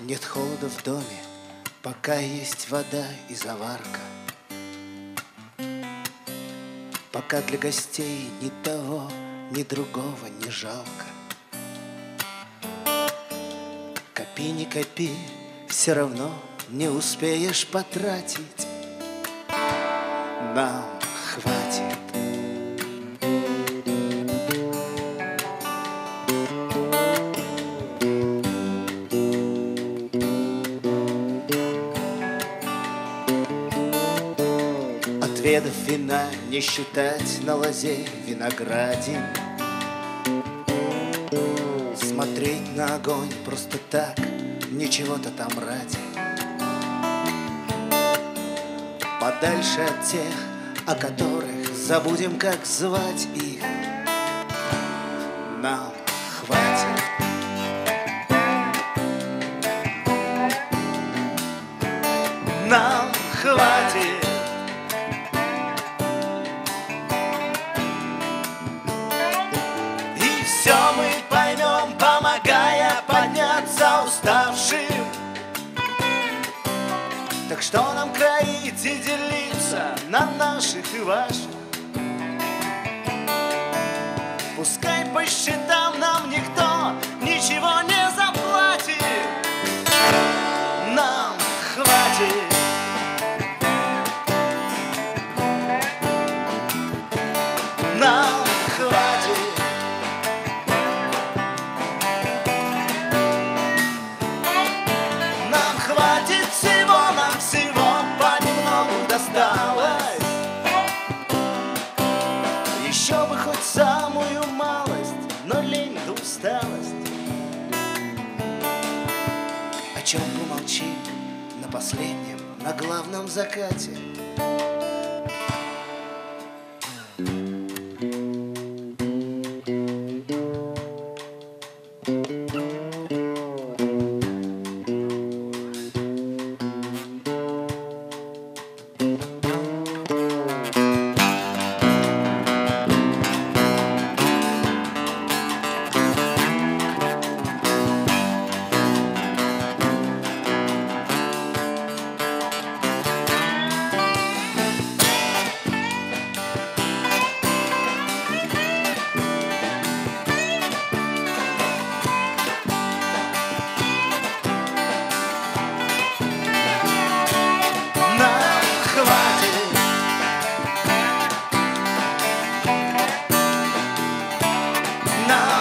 Нет холода в доме, пока есть вода и заварка. Пока для гостей ни того, ни другого не жалко. Копи, не копи, все равно не успеешь потратить. Нам Отведав вина, не считать на лозе виноградин Смотреть на огонь просто так, ничего-то там ради. Подальше от тех, о которых забудем, как звать их. Нам хватит. Нам хватит Так что нам кроить и делиться на наших и ваших? Пускай по счетам нам никто ничего не заплатит. Нам хватит самую малость, но лень да усталость. О чем помолчи на последнем, на главном закате now.